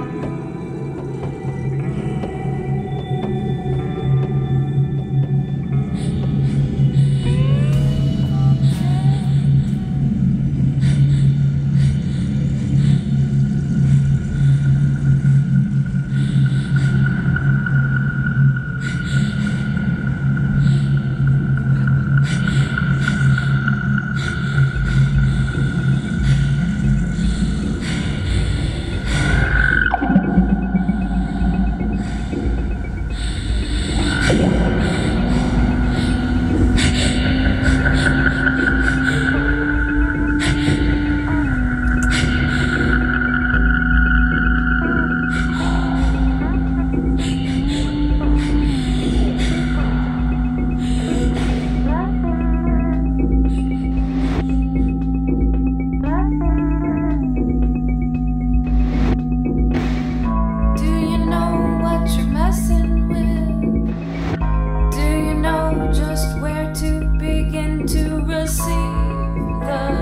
Bye. Yeah. the